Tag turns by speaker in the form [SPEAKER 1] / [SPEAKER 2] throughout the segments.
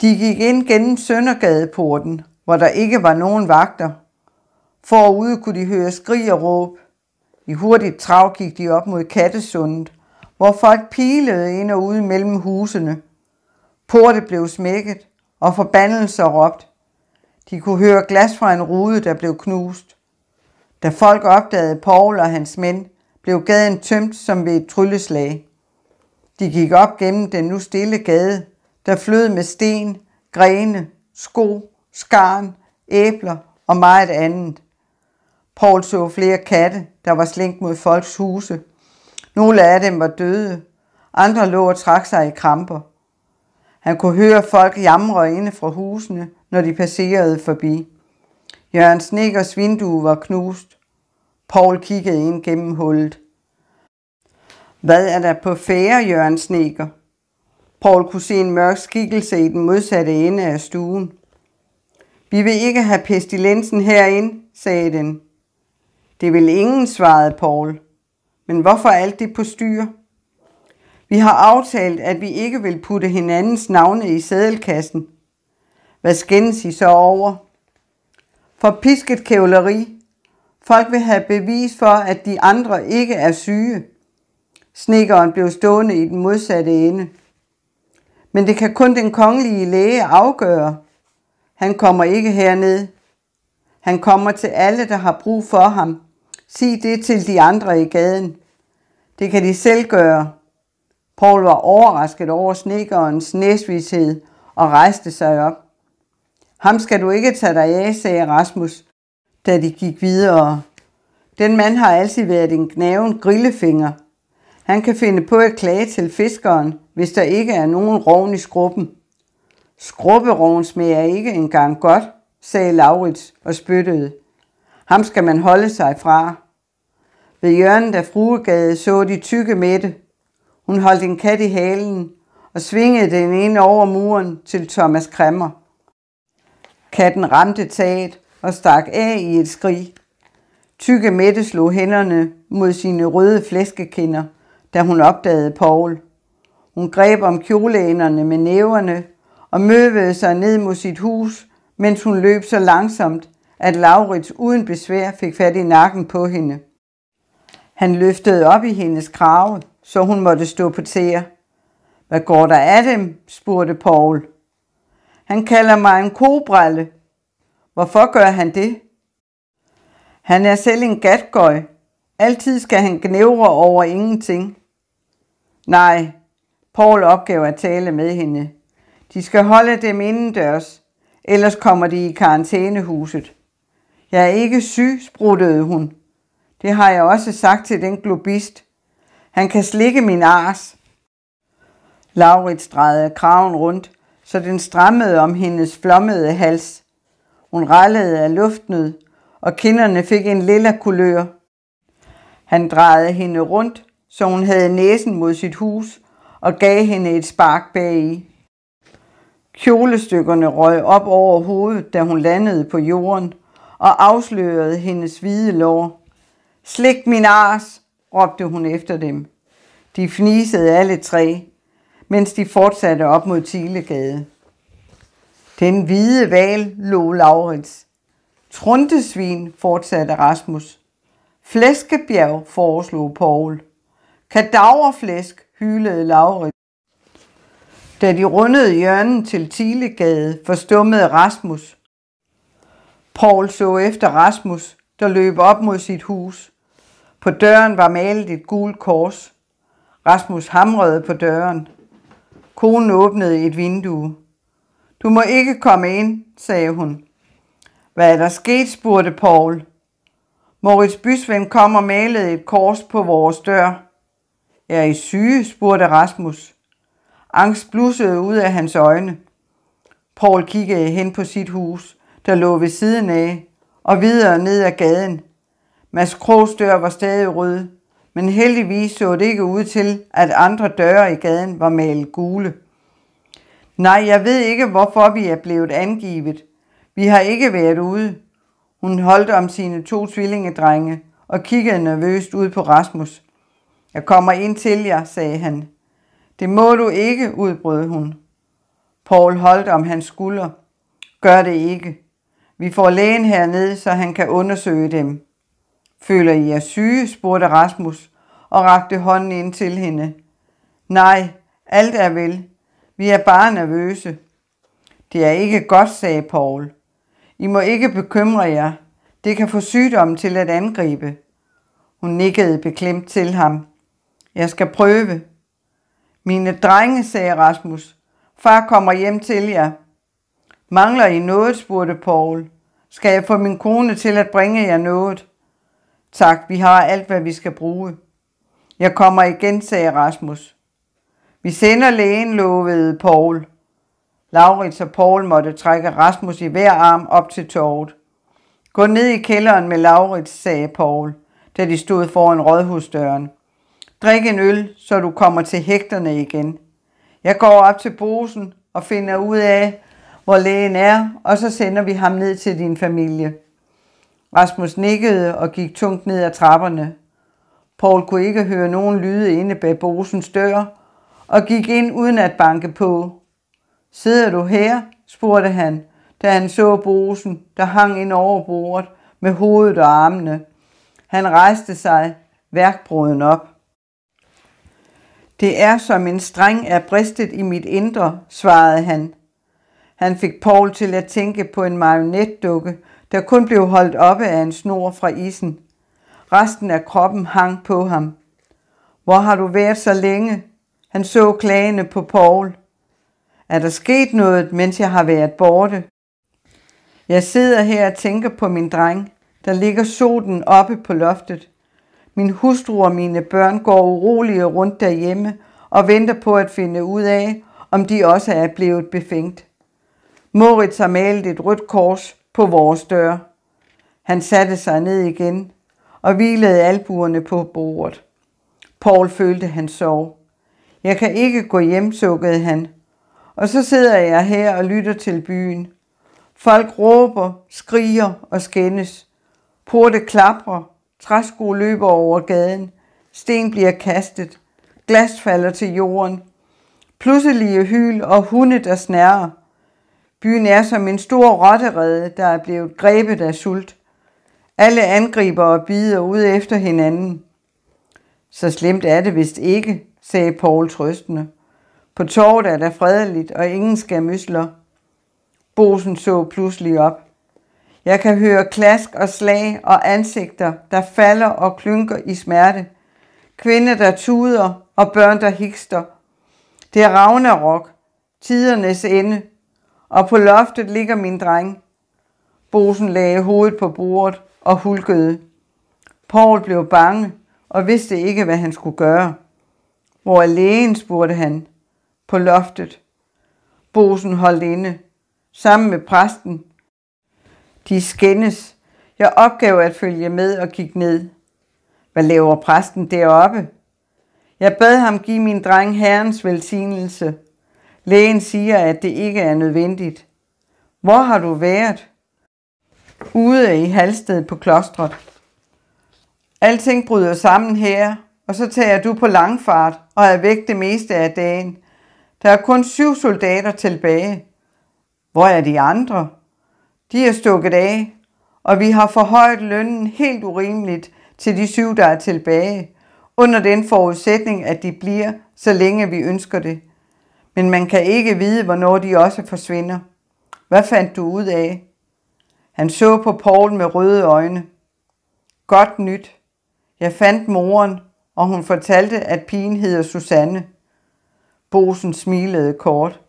[SPEAKER 1] De gik ind gennem Søndergadeporten, hvor der ikke var nogen vagter. Forude kunne de høre skrig og råb. I hurtigt trav gik de op mod Kattesundet, hvor folk pilede ind og ud mellem husene. Porte blev smækket, og forbandelser råbt. De kunne høre glas fra en rude, der blev knust. Da folk opdagede Paul og hans mænd, blev gaden tømt som ved et trylleslag. De gik op gennem den nu stille gade, der flød med sten, grene, sko, skarn, æbler og meget andet. Paul så flere katte, der var slængt mod folks huse. Nogle af dem var døde, andre lå og trak sig i kramper. Han kunne høre folk jamre inde fra husene, når de passerede forbi. Jørgen Snekers vindue var knust. Paul kiggede ind gennem hullet. Hvad er der på fære, Jørgen Sneker? Paul kunne se en mørk skikkelse i den modsatte ende af stuen. Vi vil ikke have pestilensen herind, sagde den. Det vil ingen, svarede Paul. Men hvorfor alt det på styr? Vi har aftalt, at vi ikke vil putte hinandens navne i sædelkassen. Hvad skændes I så over? For pisket kævleri. Folk vil have bevis for, at de andre ikke er syge. Snikkeren blev stående i den modsatte ende. Men det kan kun den kongelige læge afgøre. Han kommer ikke herned. Han kommer til alle, der har brug for ham. Sig det til de andre i gaden. Det kan de selv gøre. Paul var overrasket over snekerens næsvished og rejste sig op. Ham skal du ikke tage dig af, sagde Rasmus, da de gik videre. Den mand har altid været en gnaven grillefinger. Han kan finde på at klage til fiskeren, hvis der ikke er nogen rovn i skruppen. Skrubberoven smager ikke engang godt, sagde Laurits og spyttede. Ham skal man holde sig fra. Ved hjørnet af Fruegade så de tykke Mette. Hun holdt en kat i halen og svingede den ind over muren til Thomas Kremmer. Katten ramte taget og stak af i et skrig. Tykke Mette slog hænderne mod sine røde flæskekinder, da hun opdagede Paul. Hun greb om kjoleænderne med næverne og møvede sig ned mod sit hus, mens hun løb så langsomt, at Laurits uden besvær fik fat i nakken på hende. Han løftede op i hendes krave, så hun måtte stå på tæer. Hvad går der af dem? spurgte Paul. Han kalder mig en kobralle. Hvorfor gør han det? Han er selv en gatgøj. Altid skal han gnævre over ingenting. Nej, Paul opgav at tale med hende. De skal holde dem indendørs, ellers kommer de i karantænehuset. Jeg er ikke syg, spruttede hun. Det har jeg også sagt til den globist. Han kan slikke min ars. Laurits drejede kraven rundt, så den strammede om hendes flommede hals. Hun rallede af luftnød, og kinderne fik en lilla kulør. Han drejede hende rundt, så hun havde næsen mod sit hus, og gav hende et spark bagi. Kjolestykkerne røg op over hovedet, da hun landede på jorden, og afslørede hendes hvide lår. Slik min ars, råbte hun efter dem. De fnisede alle tre, mens de fortsatte op mod Tilegade. Den hvide val lå Laurits. Truntesvin, fortsatte Rasmus. Flæskebjerg, foreslog Paul. Kadaverflæsk, hylede Laurits. Da de rundede hjørnen til Tilegade, forstummede Rasmus. Paul så efter Rasmus, der løb op mod sit hus. På døren var malet et gult kors. Rasmus hamrede på døren. Konen åbnede et vindue. Du må ikke komme ind, sagde hun. Hvad er der sket, spurgte Paul. Moritz Bysvend kom og malede et kors på vores dør. Er I syge, spurgte Rasmus. Angst blussede ud af hans øjne. Paul kiggede hen på sit hus, der lå ved siden af, og videre ned ad gaden. Mads Krogs dør var stadig rød, men heldigvis så det ikke ud til, at andre døre i gaden var malet gule. Nej, jeg ved ikke, hvorfor vi er blevet angivet. Vi har ikke været ude. Hun holdt om sine to tvillingedrenge og kiggede nervøst ud på Rasmus. Jeg kommer ind til jer, sagde han. Det må du ikke, udbrød hun. Paul holdt om hans skulder. Gør det ikke. Vi får lægen hernede, så han kan undersøge dem. Føler I jer syge? spurgte Rasmus og rakte hånden ind til hende. Nej, alt er vel. Vi er bare nervøse. Det er ikke godt, sagde Paul. I må ikke bekymre jer. Det kan få sygdommen til at angribe. Hun nikkede beklemt til ham. Jeg skal prøve. Mine drenge, sagde Rasmus. Far kommer hjem til jer. Mangler I noget, spurgte Paul. Skal jeg få min kone til at bringe jer noget? Tak, vi har alt, hvad vi skal bruge. Jeg kommer igen, sagde Rasmus. Vi sender lægen, lovede Paul. Laurits og Paul måtte trække Rasmus i hver arm op til torvet. Gå ned i kælderen med Laurits, sagde Paul, da de stod foran rådhusdøren. Drik en øl, så du kommer til hægterne igen. Jeg går op til bosen og finder ud af, hvor lægen er, og så sender vi ham ned til din familie. Rasmus nikkede og gik tungt ned ad trapperne. Paul kunne ikke høre nogen lyde inde bag bosens dør, og gik ind uden at banke på. Sidder du her? spurgte han, da han så bosen, der hang ind over bordet med hovedet og armene. Han rejste sig, værkbruden op. Det er som en streng er bristet i mit indre, svarede han. Han fik Paul til at tænke på en marionetdukke, der kun blev holdt oppe af en snor fra isen. Resten af kroppen hang på ham. Hvor har du været så længe? Han så klagende på Paul. Er der sket noget, mens jeg har været borte? Jeg sidder her og tænker på min dreng. Der ligger solen oppe på loftet. Min hustru og mine børn går urolige rundt derhjemme og venter på at finde ud af, om de også er blevet befængt. Moritz har malet et rødt kors på vores dør. Han satte sig ned igen og hvilede albuerne på bordet. Paul følte, han sov. Jeg kan ikke gå hjem, sukkede han. Og så sidder jeg her og lytter til byen. Folk råber, skriger og skændes. Porte klapper, træsko løber over gaden. Sten bliver kastet. Glas falder til jorden. Pludselige hyl og hunde, der snærer. Byen er som en stor rotterede, der er blevet grebet af sult. Alle angriber og bider ud efter hinanden. Så slemt er det vist ikke, sagde Paul trøstende. På torvet er der fredeligt, og ingen skal mysler. Bosen så pludselig op. Jeg kan høre klask og slag og ansigter, der falder og klynker i smerte. Kvinder, der tuder og børn, der hikster. Det er Ragnarok, tidernes ende, og på loftet ligger min dreng. Bosen lagde hovedet på bordet og hulkede. Paul blev bange og vidste ikke, hvad han skulle gøre. Hvor er lægen, spurgte han. På loftet. Bosen holdt inde, sammen med præsten. De skændes. Jeg opgav at følge med og kigge ned. Hvad laver præsten deroppe? Jeg bad ham give min dreng herrens velsignelse. Lægen siger, at det ikke er nødvendigt. Hvor har du været? Ude i Halsted på klostret. Alting bryder sammen her, og så tager du på langfart og er væk det meste af dagen. Der er kun syv soldater tilbage. Hvor er de andre? De er stukket af, og vi har forhøjet lønnen helt urimeligt til de syv, der er tilbage, under den forudsætning, at de bliver, så længe vi ønsker det. Men man kan ikke vide, hvornår de også forsvinder. Hvad fandt du ud af? Han så på Paul med røde øjne. Godt nyt. Jeg fandt moren, og hun fortalte, at pigen hedder Susanne. Bosen smilede kort.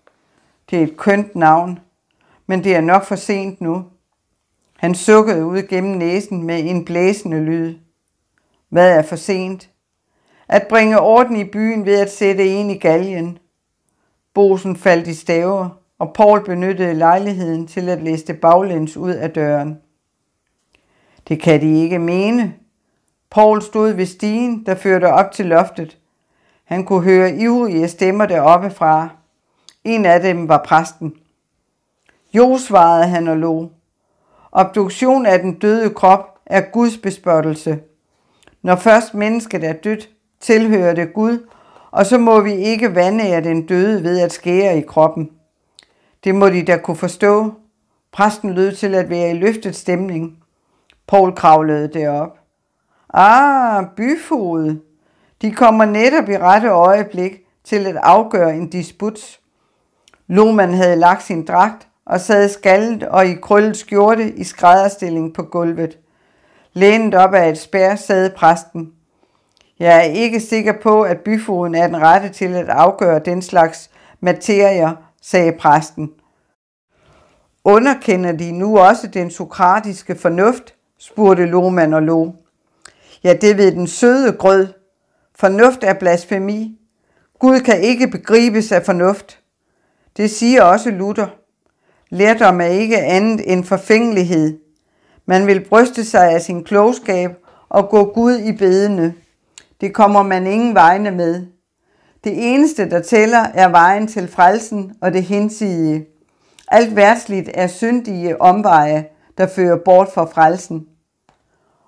[SPEAKER 1] Det er et kønt navn, men det er nok for sent nu. Han sukkede ud gennem næsen med en blæsende lyd. Hvad er for sent? At bringe orden i byen ved at sætte en i galgen. Bosen faldt i staver, og Paul benyttede lejligheden til at læse baglæns ud af døren. Det kan de ikke mene. Paul stod ved stigen, der førte op til loftet. Han kunne høre ivrige stemmer deroppe fra. En af dem var præsten. Jo, svarede han og lå. Obduktion af den døde krop er Guds bespottelse. Når først mennesket er dødt, tilhører det Gud, og så må vi ikke vandære den døde ved at skære i kroppen. Det må de da kunne forstå. Præsten lød til at være i løftet stemning. Paul kravlede derop. Ah, byfod. De kommer netop i rette øjeblik til at afgøre en disput. Loman havde lagt sin dragt og sad skaldet og i krøllet skjorte i skrædderstilling på gulvet. Lænet op af et spær sad præsten. Jeg er ikke sikker på, at byfoden er den rette til at afgøre den slags materier, sagde præsten. Underkender de nu også den sokratiske fornuft, spurgte Loman og Lo. Ja, det ved den søde grød. Fornuft er blasfemi. Gud kan ikke begribes af fornuft. Det siger også Luther. Lærdom er ikke andet end forfængelighed. Man vil bryste sig af sin klogskab og gå Gud i bedene. Det kommer man ingen vegne med. Det eneste, der tæller, er vejen til frelsen og det hinsidige. Alt værtsligt er syndige omveje, der fører bort fra frelsen.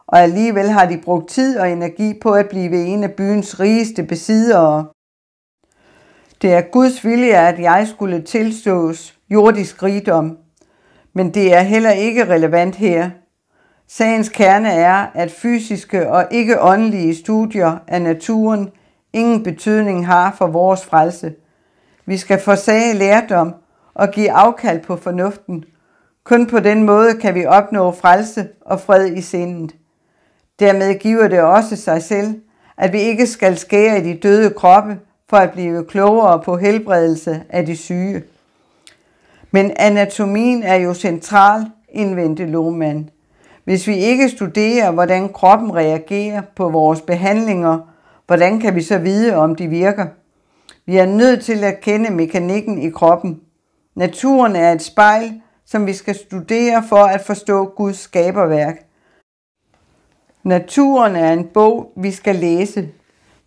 [SPEAKER 1] Og alligevel har de brugt tid og energi på at blive en af byens rigeste besiddere. Det er Guds vilje, at jeg skulle tilstås jordisk rigdom, men det er heller ikke relevant her. Sagens kerne er, at fysiske og ikke åndelige studier af naturen ingen betydning har for vores frelse. Vi skal forsage lærdom og give afkald på fornuften. Kun på den måde kan vi opnå frelse og fred i sindet. Dermed giver det også sig selv, at vi ikke skal skære i de døde kroppe for at blive klogere på helbredelse af de syge. Men anatomien er jo central, indvendte Lohmann. Hvis vi ikke studerer, hvordan kroppen reagerer på vores behandlinger, hvordan kan vi så vide, om de virker? Vi er nødt til at kende mekanikken i kroppen. Naturen er et spejl, som vi skal studere for at forstå Guds skaberværk. Naturen er en bog, vi skal læse.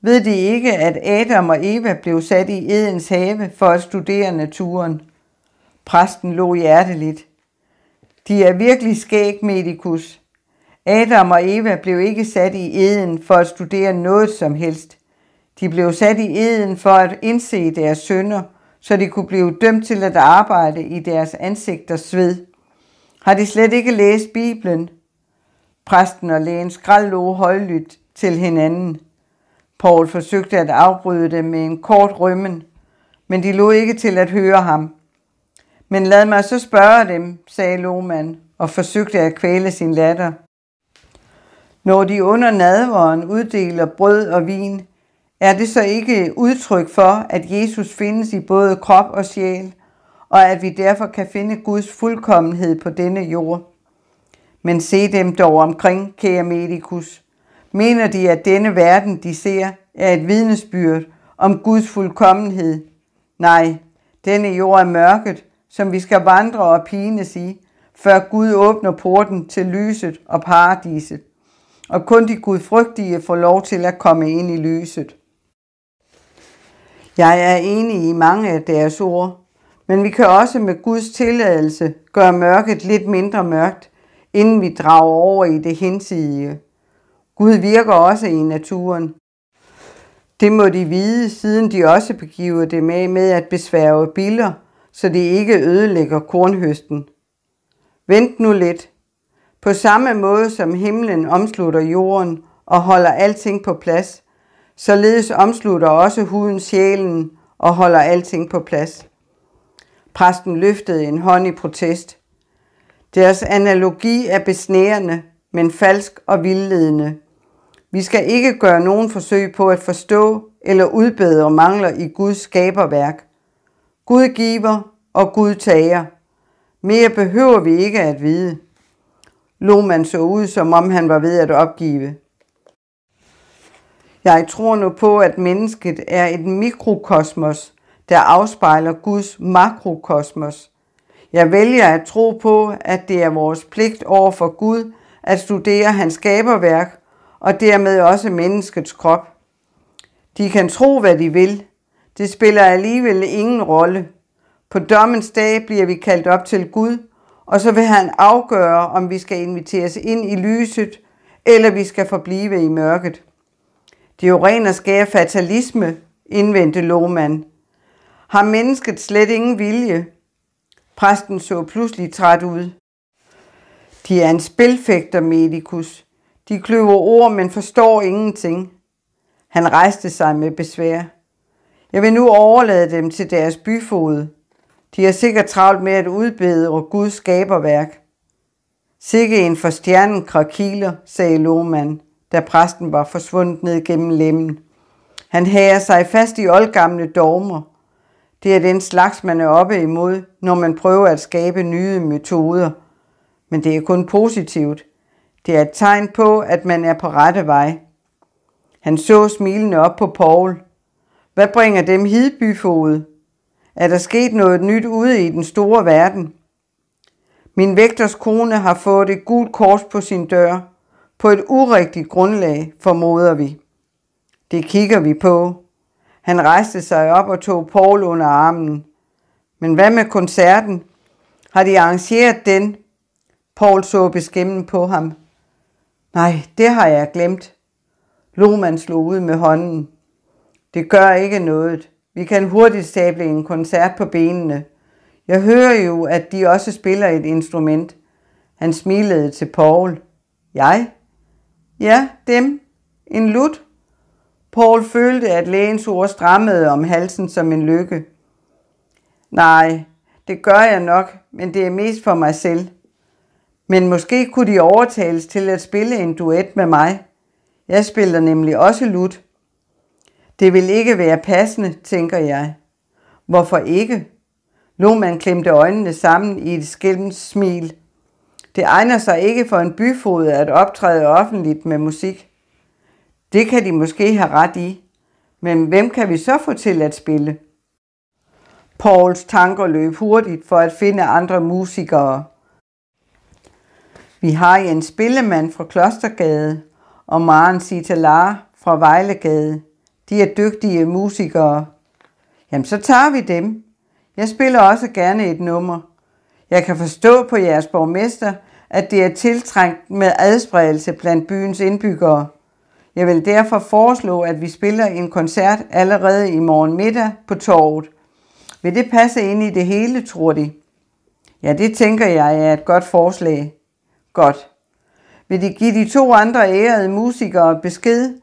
[SPEAKER 1] Ved de ikke, at Adam og Eva blev sat i Edens have for at studere naturen? Præsten lå hjerteligt. De er virkelig skæg, Medicus. Adam og Eva blev ikke sat i eden for at studere noget som helst. De blev sat i eden for at indse deres sønder, så de kunne blive dømt til at arbejde i deres ansigters sved. Har de slet ikke læst Bibelen? Præsten og lægen skraldlå højlydt til hinanden. Paul forsøgte at afbryde dem med en kort rømmen, men de lå ikke til at høre ham. Men lad mig så spørge dem, sagde Loman og forsøgte at kvæle sin latter. Når de under nadveren uddeler brød og vin, er det så ikke udtryk for, at Jesus findes i både krop og sjæl, og at vi derfor kan finde Guds fuldkommenhed på denne jord? Men se dem dog omkring, kære medikus. Mener de, at denne verden, de ser, er et vidnesbyrd om Guds fuldkommenhed? Nej, denne jord er mørket, som vi skal vandre og pines i, før Gud åbner porten til lyset og paradiset. Og kun de gudfrygtige får lov til at komme ind i lyset. Jeg er enig i mange af deres ord, men vi kan også med Guds tilladelse gøre mørket lidt mindre mørkt, inden vi drager over i det hinsidige. Gud virker også i naturen. Det må de vide, siden de også begiver det med med at besværge biller, så de ikke ødelægger kornhøsten. Vent nu lidt. På samme måde som himlen omslutter jorden og holder alting på plads, således omslutter også huden sjælen og holder alting på plads. Præsten løftede en hånd i protest. Deres analogi er besnærende, men falsk og vildledende. Vi skal ikke gøre nogen forsøg på at forstå eller udbedre mangler i Guds skaberværk. Gud giver, og Gud tager. Mere behøver vi ikke at vide. Lohmann så ud, som om han var ved at opgive. Jeg tror nu på, at mennesket er et mikrokosmos, der afspejler Guds makrokosmos. Jeg vælger at tro på, at det er vores pligt over for Gud at studere hans skaberværk og dermed også menneskets krop. De kan tro, hvad de vil. Det spiller alligevel ingen rolle. På dommens dag bliver vi kaldt op til Gud, og så vil han afgøre, om vi skal inviteres ind i lyset, eller vi skal forblive i mørket. Det er jo ren og skær fatalisme, indvendte Lohmann. Har mennesket slet ingen vilje? Præsten så pludselig træt ud. De er en spilfægter, Medikus. De kløver ord, men forstår ingenting. Han rejste sig med besvær. Jeg vil nu overlade dem til deres byfod. De har sikkert travlt med at udbedre Guds skaberværk. Sikke en for stjernen krakiler, sagde Lohmann, da præsten var forsvundet ned gennem lemmen. Han hager sig fast i oldgamle dogmer. Det er den slags, man er oppe imod, når man prøver at skabe nye metoder. Men det er kun positivt. Det er et tegn på, at man er på rette vej. Han så smilende op på Paul. Hvad bringer dem hid, byfod? Er der sket noget nyt ude i den store verden? Min vægters kone har fået et gult kors på sin dør. På et urigtigt grundlag, formoder vi. Det kigger vi på. Han rejste sig op og tog Paul under armen. Men hvad med koncerten? Har de arrangeret den? Paul så beskæmmen på ham. Nej, det har jeg glemt. Lohmann slog ud med hånden. Det gør ikke noget. Vi kan hurtigt stable en koncert på benene. Jeg hører jo, at de også spiller et instrument. Han smilede til Paul. Jeg? Ja, dem. En lut. Paul følte, at lægens ord strammede om halsen som en lykke. Nej, det gør jeg nok, men det er mest for mig selv. Men måske kunne de overtales til at spille en duet med mig. Jeg spiller nemlig også lut. Det vil ikke være passende, tænker jeg. Hvorfor ikke? Lohmann klemte øjnene sammen i et skælmt smil. Det egner sig ikke for en byfod at optræde offentligt med musik. Det kan de måske have ret i. Men hvem kan vi så få til at spille? Pauls tanker løb hurtigt for at finde andre musikere. Vi har en spillemand fra Klostergade og Maren Sitalar fra Vejlegade. De er dygtige musikere. Jamen, så tager vi dem. Jeg spiller også gerne et nummer. Jeg kan forstå på jeres borgmester, at det er tiltrængt med adspredelse blandt byens indbyggere. Jeg vil derfor foreslå, at vi spiller en koncert allerede i morgen middag på torvet. Vil det passe ind i det hele, tror de? Ja, det tænker jeg er et godt forslag. Godt. Vil de give de to andre ærede musikere besked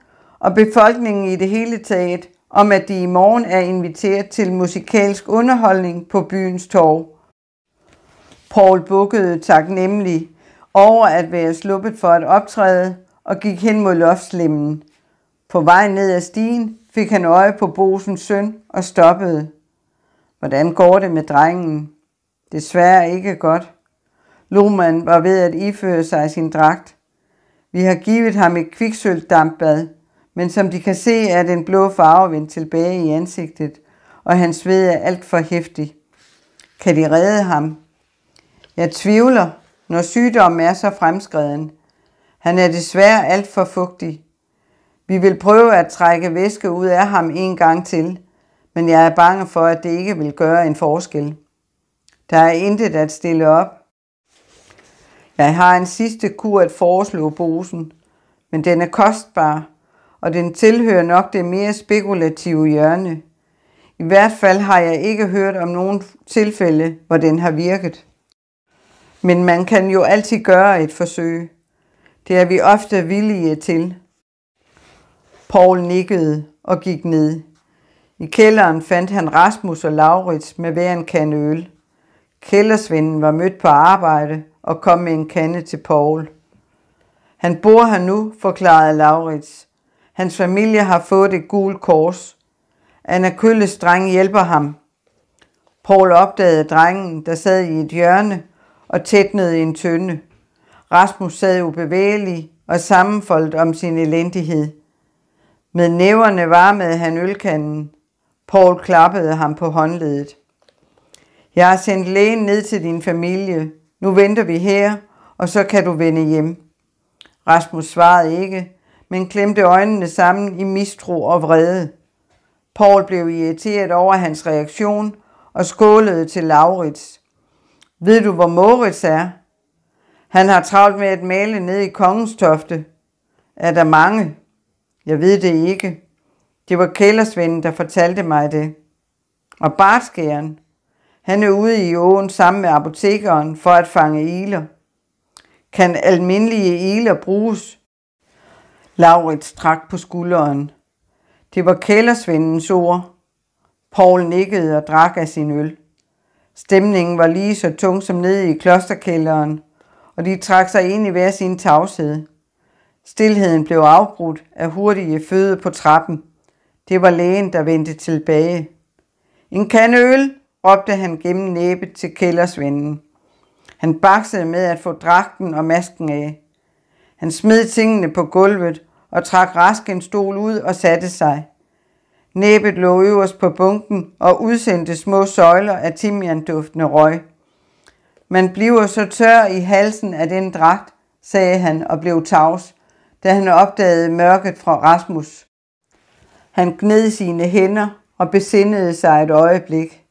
[SPEAKER 1] og befolkningen i det hele taget om, at de i morgen er inviteret til musikalsk underholdning på byens torv? Paul bukkede taknemmelig over at være sluppet for at optræde og gik hen mod loftslimmen. På vej ned ad stigen fik han øje på Bosens søn og stoppede. Hvordan går det med drengen? Desværre ikke godt. Lohmann var ved at iføre sig sin dragt. Vi har givet ham et kviksølvdampbad, men som de kan se er den blå farve vendt tilbage i ansigtet, og hans sved er alt for hæftig. Kan de redde ham? Jeg tvivler, når sygdommen er så fremskreden. Han er desværre alt for fugtig. Vi vil prøve at trække væske ud af ham en gang til, men jeg er bange for, at det ikke vil gøre en forskel. Der er intet at stille op. Jeg har en sidste kur at foreslå Bosen, men den er kostbar, og den tilhører nok det mere spekulative hjørne. I hvert fald har jeg ikke hørt om nogen tilfælde, hvor den har virket. Men man kan jo altid gøre et forsøg. Det er vi ofte villige til. Paul nikkede og gik ned. I kælderen fandt han Rasmus og Laurits med hver en kande øl. Kældersvinden var mødt på arbejde og kom med en kande til Paul. Han bor her nu, forklarede Laurits. Hans familie har fået et gult kors. Anna Kølles dreng hjælper ham. Paul opdagede drengen, der sad i et hjørne og tætnede en tønde. Rasmus sad ubevægelig og sammenfoldet om sin elendighed. Med næverne varmede han ølkanden. Paul klappede ham på håndledet. Jeg har sendt lægen ned til din familie. Nu venter vi her, og så kan du vende hjem. Rasmus svarede ikke, men klemte øjnene sammen i mistro og vrede. Paul blev irriteret over hans reaktion og skålede til Laurits. Ved du, hvor Moritz er? Han har travlt med at male ned i kongens tofte. Er der mange? Jeg ved det ikke. Det var kældersvenden, der fortalte mig det. Og bartskæren, han er ude i åen sammen med apotekeren for at fange iler. Kan almindelige iler bruges? Laurits trak på skulderen. Det var kældersvendens ord. Paul nikkede og drak af sin øl. Stemningen var lige så tung som nede i klosterkælderen, og de trak sig ind i hver sin tavshed. Stilheden blev afbrudt af hurtige føde på trappen. Det var lægen, der vendte tilbage. En kande øl, råbte han gennem næbet til kældersvenden. Han baksede med at få dragten og masken af. Han smed tingene på gulvet og trak rask en stol ud og satte sig. Næbet lå øverst på bunken og udsendte små søjler af timianduftende røg. Man bliver så tør i halsen af den dragt, sagde han og blev tavs, da han opdagede mørket fra Rasmus. Han gned sine hænder og besindede sig et øjeblik.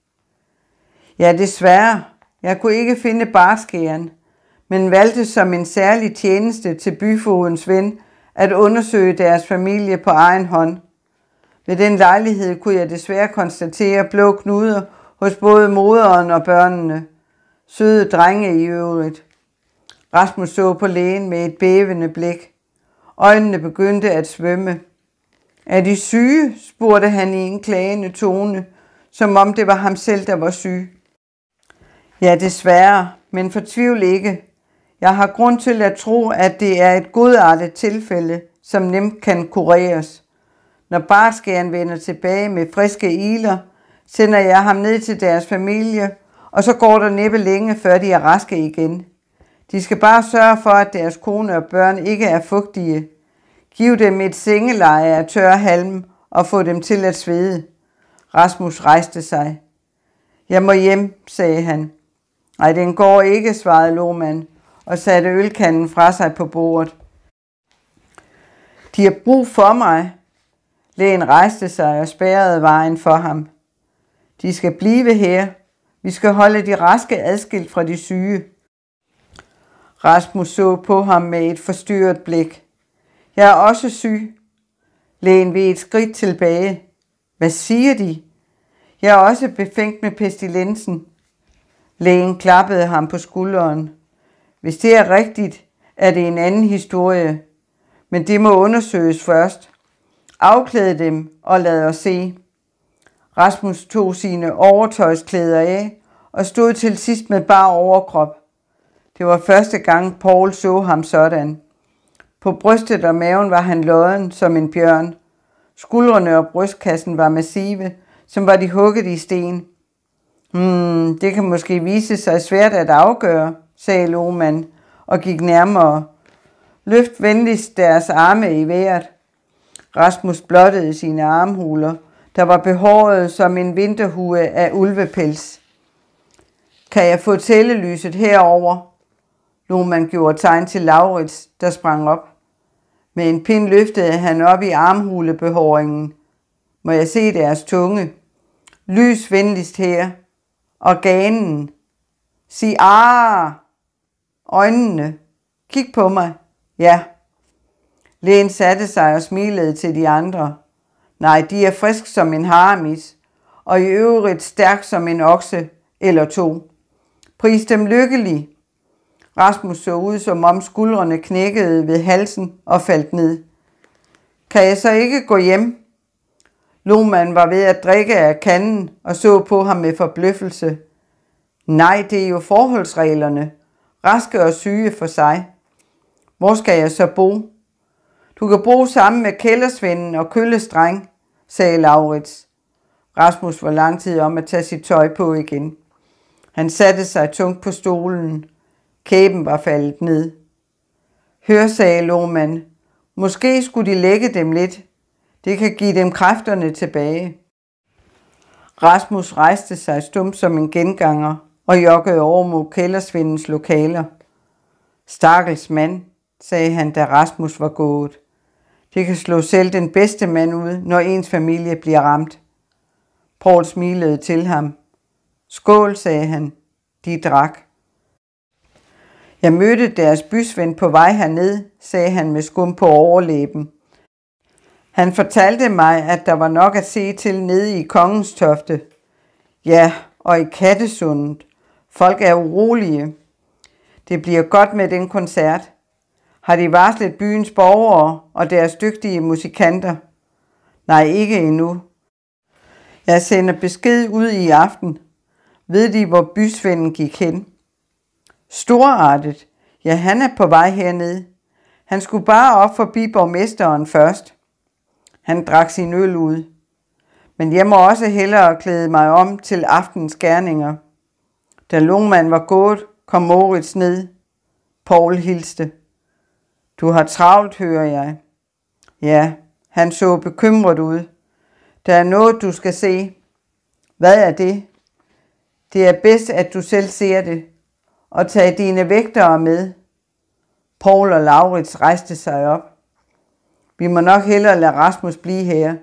[SPEAKER 1] Ja, desværre. Jeg kunne ikke finde barskæren, men valgte som en særlig tjeneste til byfogens ven at undersøge deres familie på egen hånd. Ved den lejlighed kunne jeg desværre konstatere blå knuder hos både moderen og børnene. Søde drenge i øvrigt. Rasmus så på lægen med et bævende blik. Øjnene begyndte at svømme. Er de syge? spurgte han i en klagende tone, som om det var ham selv, der var syg. Ja, desværre, men fortvivl ikke. Jeg har grund til at tro, at det er et godartet tilfælde, som nemt kan kureres. Når barskæren vender tilbage med friske iler, sender jeg ham ned til deres familie, og så går der næppe længe, før de er raske igen. De skal bare sørge for, at deres kone og børn ikke er fugtige. Giv dem et sengeleje af tør halm og få dem til at svede. Rasmus rejste sig. Jeg må hjem, sagde han. Nej, den går ikke, svarede Lohmann og satte ølkanden fra sig på bordet. De har brug for mig. Lægen rejste sig og spærrede vejen for ham. De skal blive her. Vi skal holde de raske adskilt fra de syge. Rasmus så på ham med et forstyrret blik. Jeg er også syg. Lægen ved et skridt tilbage. Hvad siger de? Jeg er også befængt med pestilensen. Lægen klappede ham på skulderen. Hvis det er rigtigt, er det en anden historie. Men det må undersøges først. Afklæde dem og lad os se. Rasmus tog sine overtøjsklæder af og stod til sidst med bare overkrop. Det var første gang Paul så ham sådan. På brystet og maven var han lodden som en bjørn. Skuldrene og brystkassen var massive, som var de hugget i sten. Hmm, det kan måske vise sig svært at afgøre, sagde Lohmann og gik nærmere. Løft venligst deres arme i vejret. Rasmus blottede sine armhuler, der var behåret som en vinterhue af ulvepels. Kan jeg få tællelyset herover? Lohmann gjorde tegn til Laurits, der sprang op. Med en pind løftede han op i armhulebehåringen. Må jeg se deres tunge? Lys venligst her. Organen. Sig ah! Øjnene. Kig på mig. Ja. Lægen satte sig og smilede til de andre. Nej, de er frisk som en haramis, og i øvrigt stærk som en okse eller to. Pris dem lykkelig. Rasmus så ud, som om skuldrene knækkede ved halsen og faldt ned. Kan jeg så ikke gå hjem? Lohmann var ved at drikke af kanden og så på ham med forbløffelse. Nej, det er jo forholdsreglerne. Raske og syge for sig. Hvor skal jeg så bo? Du kan bo sammen med kældersvinden og køllestreng, sagde Laurits. Rasmus var lang tid om at tage sit tøj på igen. Han satte sig tungt på stolen. Kæben var faldet ned. Hør, sagde Lohmann. Måske skulle de lægge dem lidt. Det kan give dem kræfterne tilbage. Rasmus rejste sig stum som en genganger og joggede over mod kældersvindens lokaler. Stakkels mand, sagde han, da Rasmus var gået. Det kan slå selv den bedste mand ud, når ens familie bliver ramt. Paul smilede til ham. Skål, sagde han. De drak. Jeg mødte deres bysvend på vej herned, sagde han med skum på overlæben. Han fortalte mig, at der var nok at se til nede i Kongens Tofte. Ja, og i Kattesundet. Folk er urolige. Det bliver godt med den koncert. Har de varslet byens borgere og deres dygtige musikanter? Nej, ikke endnu. Jeg sender besked ud i aften. Ved de, hvor bysvenden gik hen? Storartet. Ja, han er på vej hernede. Han skulle bare op forbi borgmesteren først. Han drak sin øl ud. Men jeg må også hellere klæde mig om til aftens gerninger. Da Lungman var gået, kom Moritz ned. Paul hilste. Du har travlt, hører jeg. Ja, han så bekymret ud. Der er noget, du skal se. Hvad er det? Det er bedst, at du selv ser det. Og tag dine vægtere med. Paul og Laurits rejste sig op. Vi må nok hellere lade Rasmus blive her.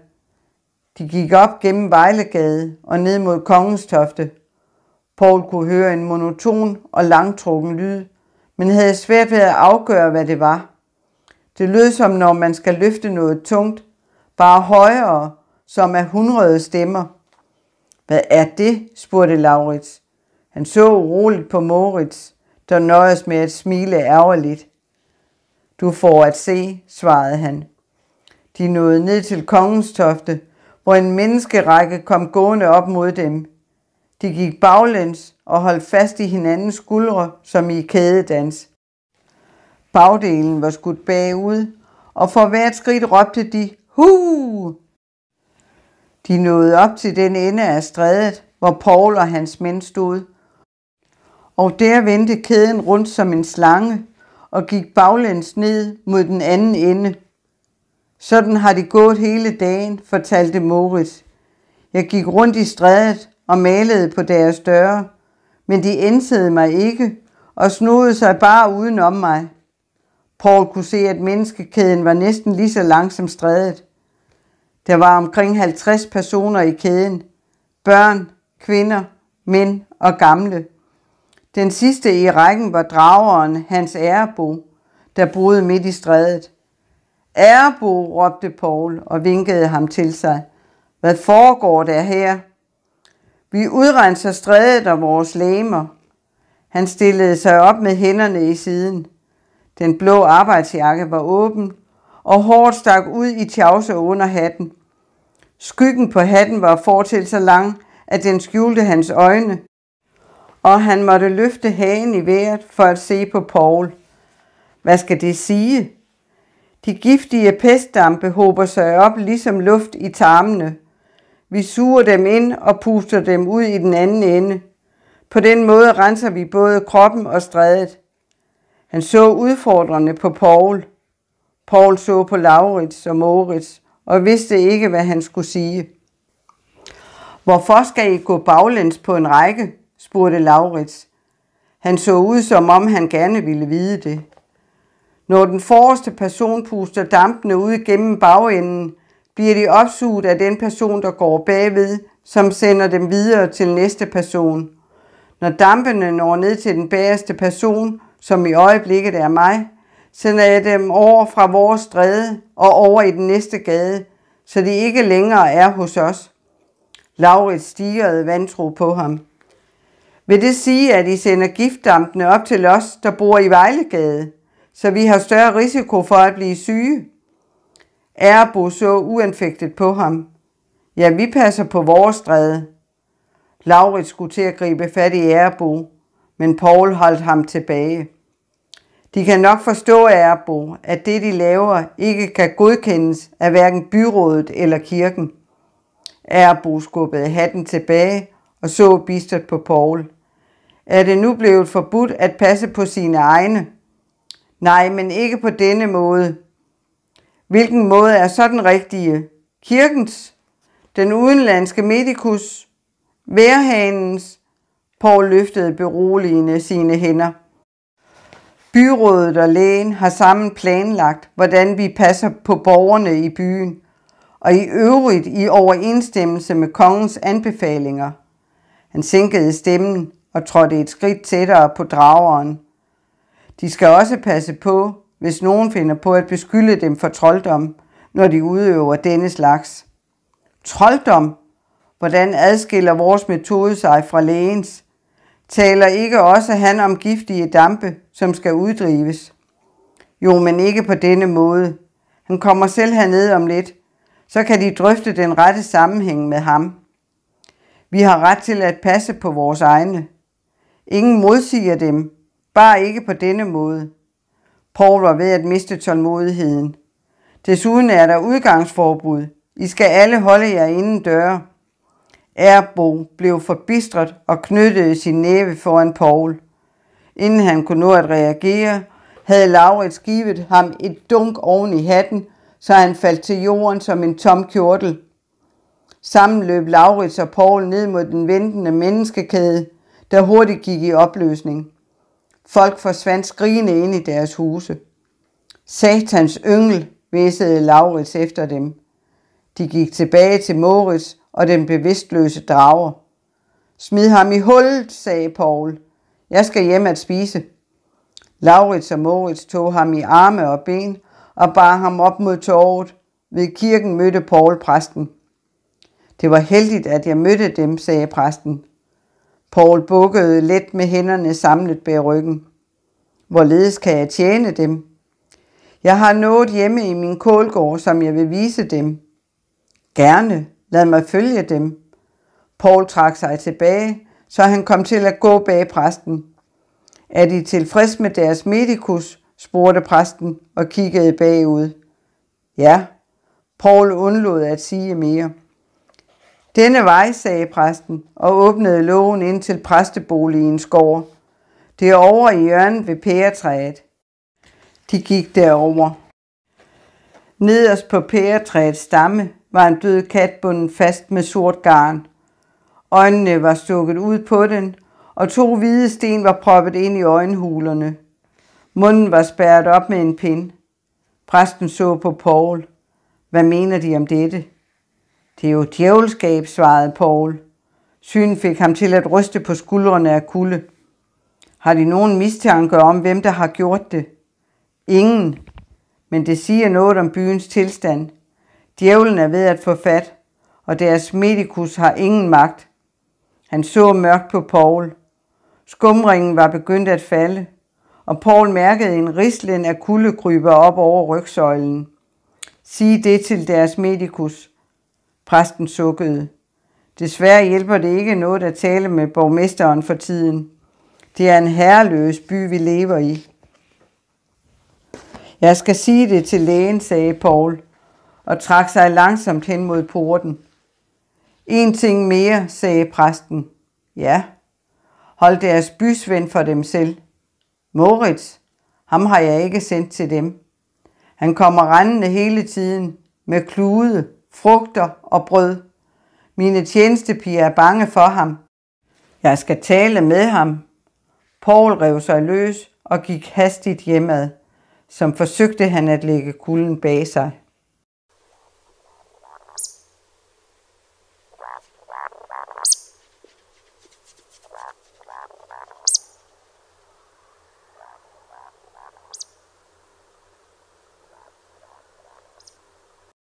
[SPEAKER 1] De gik op gennem Vejlegade og ned mod Kongens Tofte. Paul kunne høre en monoton og langtrukken lyd, men havde svært ved at afgøre, hvad det var. Det lød som når man skal løfte noget tungt, bare højere, som af hundrede stemmer. Hvad er det? spurgte Laurits. Han så uroligt på Moritz, der nøjes med at smile ærgerligt. Du får at se, svarede han. De nåede ned til kongens tofte, hvor en menneskerække kom gående op mod dem. De gik baglæns og holdt fast i hinandens skuldre, som i kædedans. Bagdelen var skudt bagud, og for hvert skridt råbte de, Hu! De nåede op til den ende af strædet, hvor Paul og hans mænd stod. Og der vendte kæden rundt som en slange og gik baglæns ned mod den anden ende. Sådan har det gået hele dagen, fortalte Moritz. Jeg gik rundt i strædet og malede på deres døre, men de ænsede mig ikke og snodede sig bare udenom mig. Paul kunne se, at menneskekæden var næsten lige så lang som strædet. Der var omkring 50 personer i kæden. Børn, kvinder, mænd og gamle. Den sidste i rækken var drageren Hans Ærebo, der boede midt i strædet. Ærebo, råbte Paul og vinkede ham til sig. Hvad foregår der her? Vi udrenser strædet og vores læmer. Han stillede sig op med hænderne i siden. Den blå arbejdsjakke var åben, og håret stak ud i tjavse under hatten. Skyggen på hatten var fortil så lang, at den skjulte hans øjne, og han måtte løfte hagen i vejret for at se på Paul. Hvad skal det sige? De giftige pestdampe hober sig op ligesom luft i tarmene. Vi suger dem ind og puster dem ud i den anden ende. På den måde renser vi både kroppen og strædet. Han så udfordrende på Paul. Paul så på Laurits og Moritz og vidste ikke, hvad han skulle sige. Hvorfor skal I gå baglæns på en række? spurgte Laurits. Han så ud, som om han gerne ville vide det. Når den forreste person puster dampene ud gennem bagenden, bliver de opsuget af den person, der går bagved, som sender dem videre til næste person. Når dampene når ned til den bagerste person, som i øjeblikket er mig, sender jeg dem over fra vores stræde og over i den næste gade, så de ikke længere er hos os. Laurits stirrede vantro på ham. Vil det sige, at I sender giftdampene op til os, der bor i Vejlegade, så vi har større risiko for at blive syge? Erbo så uanfægtet på ham. Ja, vi passer på vores stræde. Laurits skulle til at gribe fat i Erbo, men Paul holdt ham tilbage. De kan nok forstå Erbo, at det de laver ikke kan godkendes af hverken byrådet eller kirken. Erbo skubbede hatten tilbage og så bistert på Paul. Er det nu blevet forbudt at passe på sine egne? Nej, men ikke på denne måde. Hvilken måde er så den rigtige? Kirkens? Den udenlandske medikus? Værhanens? Paul løftede beroligende sine hænder. Byrådet og lægen har sammen planlagt, hvordan vi passer på borgerne i byen, og i øvrigt i overensstemmelse med kongens anbefalinger. Han sænkede stemmen og trådte et skridt tættere på drageren. De skal også passe på, hvis nogen finder på at beskylde dem for trolddom, når de udøver denne slags. Trolddom? Hvordan adskiller vores metode sig fra lægens? Taler ikke også han om giftige dampe, som skal uddrives? Jo, men ikke på denne måde. Han kommer selv herned om lidt. Så kan de drøfte den rette sammenhæng med ham. Vi har ret til at passe på vores egne. Ingen modsiger dem, bare ikke på denne måde. Paul var ved at miste tålmodigheden. Desuden er der udgangsforbud. I skal alle holde jer inden døre. Erbo blev forbistret og knyttede sin næve foran Paul. Inden han kunne nå at reagere, havde Laurits givet ham et dunk oven i hatten, så han faldt til jorden som en tom kjortel. Sammen løb Laurits og Paul ned mod den ventende menneskekæde, der hurtigt gik i opløsning. Folk forsvandt skrigende ind i deres huse. Satans yngel, væsede Laurits efter dem. De gik tilbage til Moritz og den bevidstløse drager. Smid ham i hullet, sagde Paul. Jeg skal hjem at spise. Laurits og Moritz tog ham i arme og ben og bar ham op mod torvet. Ved kirken mødte Paul præsten. Det var heldigt, at jeg mødte dem, sagde præsten. Paul bukkede let med hænderne samlet bag ryggen. Hvorledes kan jeg tjene dem? Jeg har noget hjemme i min kålgård, som jeg vil vise dem. Gerne, lad mig følge dem. Paul trak sig tilbage, så han kom til at gå bag præsten. Er de tilfreds med deres medikus? spurgte præsten og kiggede bagud. Ja, Paul undlod at sige mere. Denne vej, sagde præsten, og åbnede lågen ind til præsteboligens gård. Det er over i hjørnet ved pæretræet. De gik derover. Nederst på pæretræets stamme var en død kat bundet fast med sort garn. Øjnene var stukket ud på den, og to hvide sten var proppet ind i øjenhulerne. Munden var spærret op med en pind. Præsten så på Paul. Hvad mener de om dette? Det er jo djævelskab, svarede Paul. Synen fik ham til at ryste på skuldrene af kulde. Har de nogen mistanke om, hvem der har gjort det? Ingen. Men det siger noget om byens tilstand. Djævlen er ved at få fat, og deres medikus har ingen magt. Han så mørkt på Paul. Skumringen var begyndt at falde, og Paul mærkede en rislen af kulde krybe op over rygsøjlen. Sig det til deres medikus. Præsten sukkede. Desværre hjælper det ikke noget at tale med borgmesteren for tiden. Det er en herreløs by, vi lever i. Jeg skal sige det til lægen, sagde Paul, og trak sig langsomt hen mod porten. En ting mere, sagde præsten. Ja, hold deres bysvend for dem selv. Moritz, ham har jeg ikke sendt til dem. Han kommer rendende hele tiden med klude, frugter og brød. Mine tjenestepiger er bange for ham. Jeg skal tale med ham. Paul rev sig løs og gik hastigt hjemad, som forsøgte han at lægge kulden bag sig.